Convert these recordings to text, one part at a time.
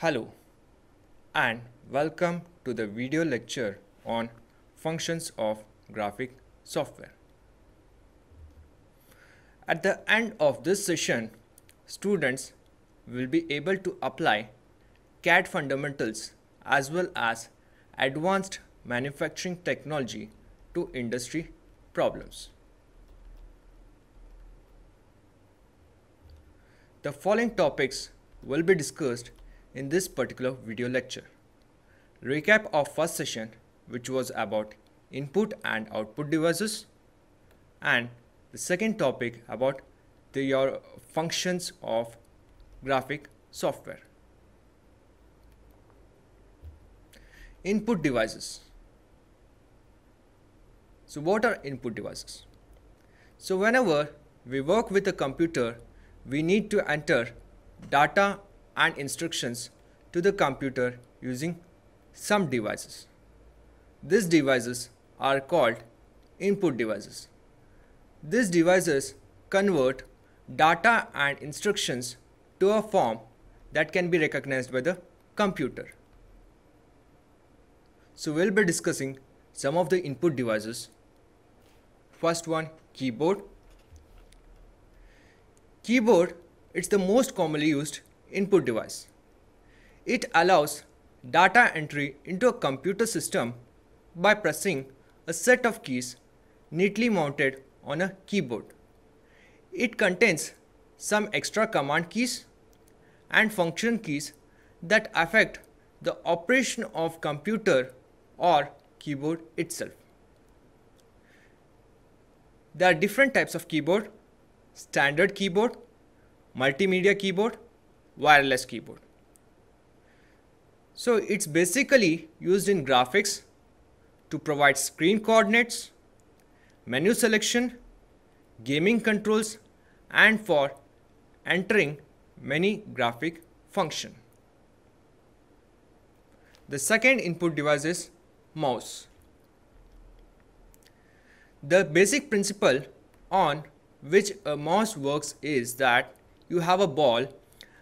Hello and welcome to the video lecture on functions of graphic software. At the end of this session, students will be able to apply CAD fundamentals as well as advanced manufacturing technology to industry problems. The following topics will be discussed in this particular video lecture. Recap of first session which was about input and output devices and the second topic about the your functions of graphic software. Input devices. So what are input devices? So whenever we work with a computer, we need to enter data and instructions to the computer using some devices. These devices are called input devices. These devices convert data and instructions to a form that can be recognized by the computer. So we'll be discussing some of the input devices. First one keyboard. Keyboard it's the most commonly used input device. It allows data entry into a computer system by pressing a set of keys neatly mounted on a keyboard. It contains some extra command keys and function keys that affect the operation of computer or keyboard itself. There are different types of keyboard, standard keyboard, multimedia keyboard, wireless keyboard. So it's basically used in graphics to provide screen coordinates, menu selection, gaming controls and for entering many graphic function. The second input device is mouse. The basic principle on which a mouse works is that you have a ball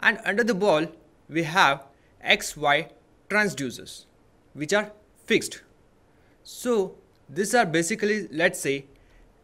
and under the ball we have XY transducers which are fixed. So these are basically let's say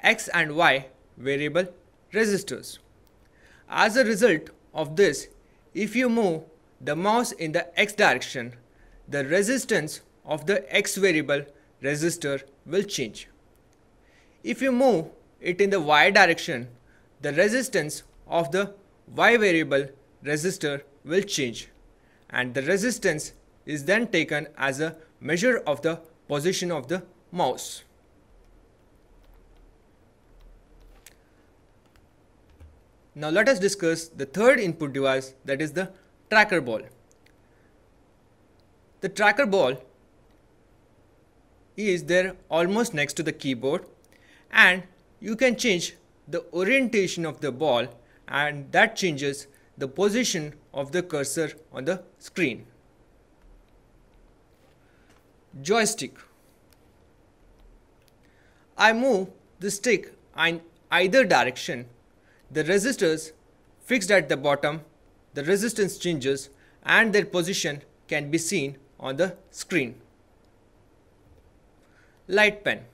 X and Y variable resistors. As a result of this, if you move the mouse in the X direction, the resistance of the X variable resistor will change. If you move it in the Y direction, the resistance of the Y variable resistor will change and the resistance is then taken as a measure of the position of the mouse. Now let us discuss the third input device that is the tracker ball. The tracker ball is there almost next to the keyboard and you can change the orientation of the ball and that changes the position of the cursor on the screen. Joystick. I move the stick in either direction. The resistors fixed at the bottom, the resistance changes and their position can be seen on the screen. Light pen.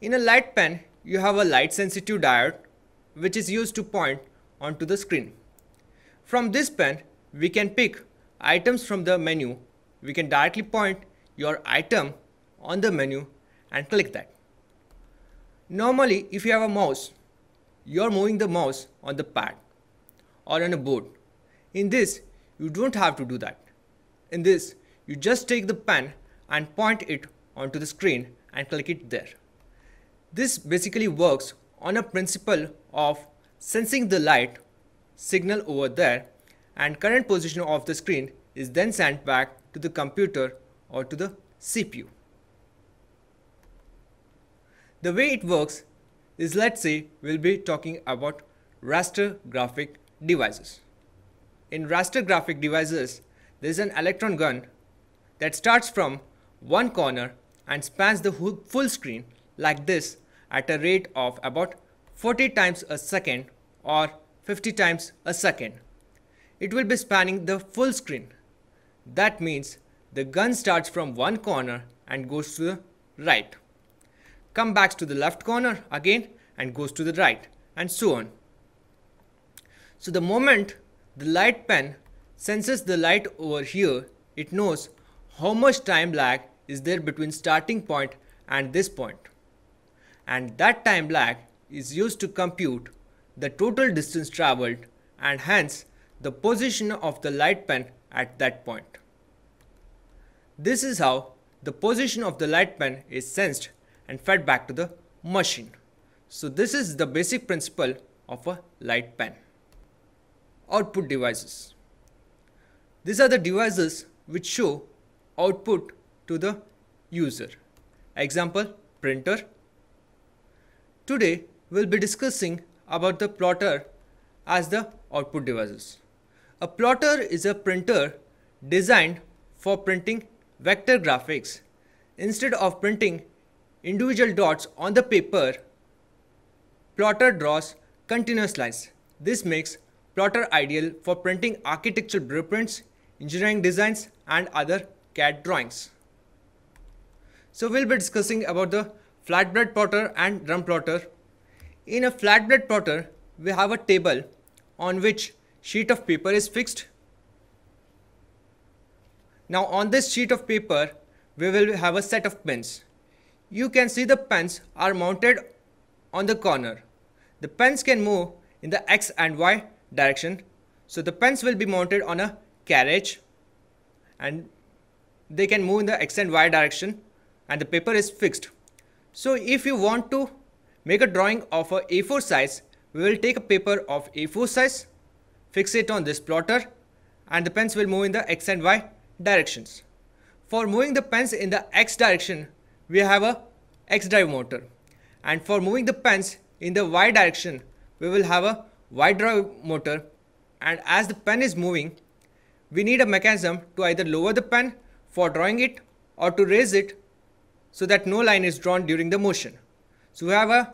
In a light pen, you have a light sensitive diode which is used to point onto the screen. From this pen, we can pick items from the menu. We can directly point your item on the menu and click that. Normally, if you have a mouse, you're moving the mouse on the pad or on a board. In this, you don't have to do that. In this, you just take the pen and point it onto the screen and click it there. This basically works on a principle of sensing the light signal over there and current position of the screen is then sent back to the computer or to the CPU. The way it works is let's say we'll be talking about raster graphic devices. In raster graphic devices, there is an electron gun that starts from one corner and spans the full screen like this at a rate of about 40 times a second or 50 times a second. It will be spanning the full screen. That means the gun starts from one corner and goes to the right. Come back to the left corner again and goes to the right and so on. So the moment the light pen senses the light over here, it knows how much time lag is there between starting point and this point. And that time lag is used to compute the total distance traveled and hence the position of the light pen at that point. This is how the position of the light pen is sensed and fed back to the machine. So this is the basic principle of a light pen. Output devices. These are the devices which show output to the user. Example, printer. Today, we'll be discussing about the plotter as the output devices. A plotter is a printer designed for printing vector graphics. Instead of printing individual dots on the paper, plotter draws continuous lines. This makes plotter ideal for printing architectural blueprints, engineering designs and other CAD drawings. So we'll be discussing about the flatbed plotter and drum plotter. In a flatbed plotter, we have a table on which sheet of paper is fixed. Now on this sheet of paper, we will have a set of pens. You can see the pens are mounted on the corner. The pens can move in the X and Y direction. So the pens will be mounted on a carriage and they can move in the X and Y direction and the paper is fixed. So if you want to make a drawing of a A4 size, we will take a paper of A4 size, fix it on this plotter and the pens will move in the X and Y directions. For moving the pens in the X direction, we have a X drive motor. And for moving the pens in the Y direction, we will have a Y drive motor. And as the pen is moving, we need a mechanism to either lower the pen for drawing it or to raise it so that no line is drawn during the motion. So we have a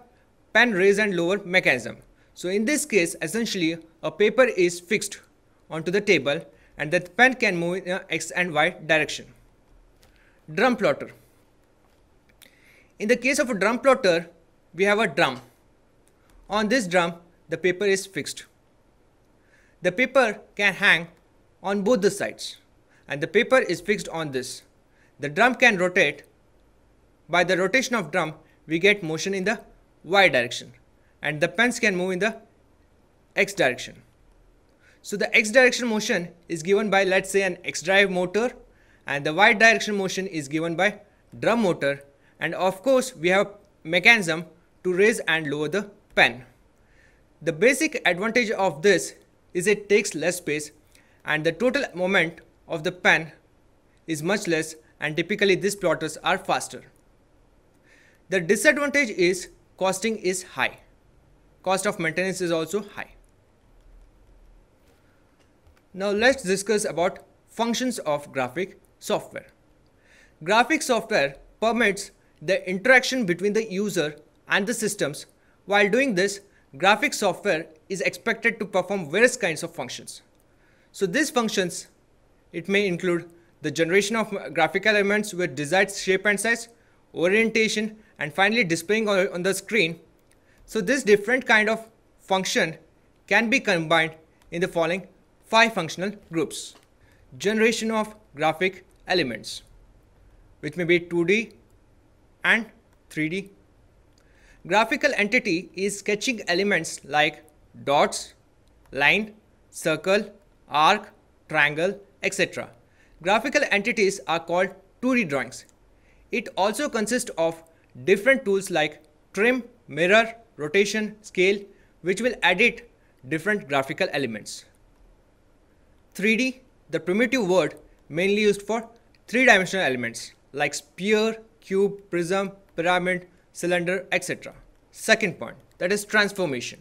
pen raise and lower mechanism. So in this case, essentially a paper is fixed onto the table and the pen can move in x and y direction. Drum plotter. In the case of a drum plotter, we have a drum. On this drum, the paper is fixed. The paper can hang on both the sides and the paper is fixed on this. The drum can rotate by the rotation of drum, we get motion in the y direction and the pens can move in the x direction. So the x direction motion is given by let's say an x drive motor and the y direction motion is given by drum motor and of course we have mechanism to raise and lower the pen. The basic advantage of this is it takes less space and the total moment of the pen is much less and typically these plotters are faster. The disadvantage is costing is high. Cost of maintenance is also high. Now let's discuss about functions of graphic software. Graphic software permits the interaction between the user and the systems. While doing this, graphic software is expected to perform various kinds of functions. So these functions, it may include the generation of graphical elements with desired shape and size, orientation, and finally displaying on the screen. So this different kind of function can be combined in the following five functional groups. Generation of graphic elements which may be 2D and 3D. Graphical entity is sketching elements like dots, line, circle, arc, triangle, etc. Graphical entities are called 2D drawings. It also consists of different tools like trim, mirror, rotation, scale, which will edit different graphical elements. 3D, the primitive word mainly used for three-dimensional elements like sphere, cube, prism, pyramid, cylinder, etc. Second point, that is transformation.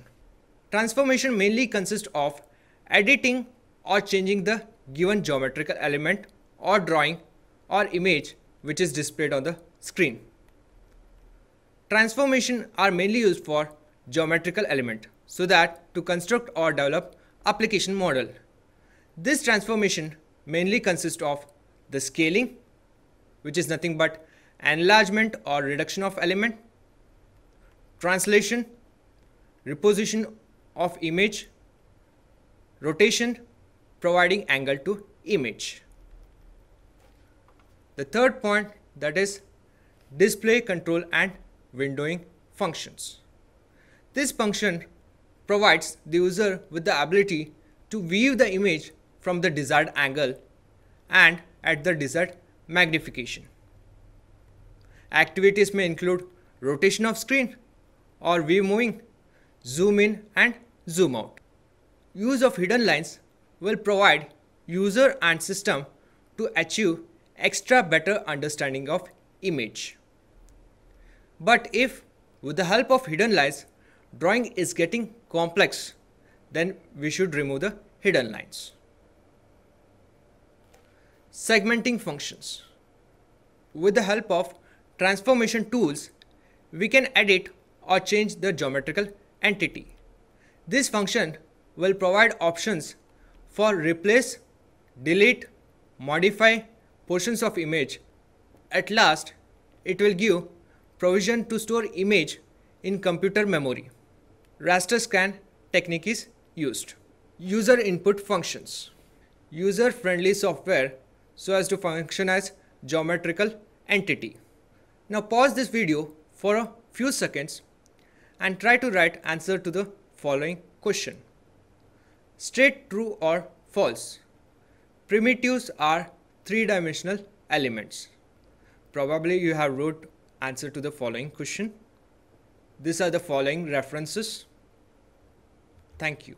Transformation mainly consists of editing or changing the given geometrical element or drawing or image which is displayed on the screen. Transformation are mainly used for geometrical element so that to construct or develop application model. This transformation mainly consists of the scaling, which is nothing but enlargement or reduction of element, translation, reposition of image, rotation, providing angle to image. The third point that is display control and windowing functions. This function provides the user with the ability to view the image from the desired angle and at the desired magnification. Activities may include rotation of screen or view moving, zoom in and zoom out. Use of hidden lines will provide user and system to achieve extra better understanding of image. But if with the help of hidden lines drawing is getting complex then we should remove the hidden lines. Segmenting functions. With the help of transformation tools, we can edit or change the geometrical entity. This function will provide options for replace, delete, modify portions of image. At last, it will give provision to store image in computer memory. Raster scan technique is used. User input functions. User-friendly software so as to function as geometrical entity. Now pause this video for a few seconds and try to write answer to the following question. Straight true or false. Primitives are three-dimensional elements. Probably you have wrote answer to the following question. These are the following references. Thank you.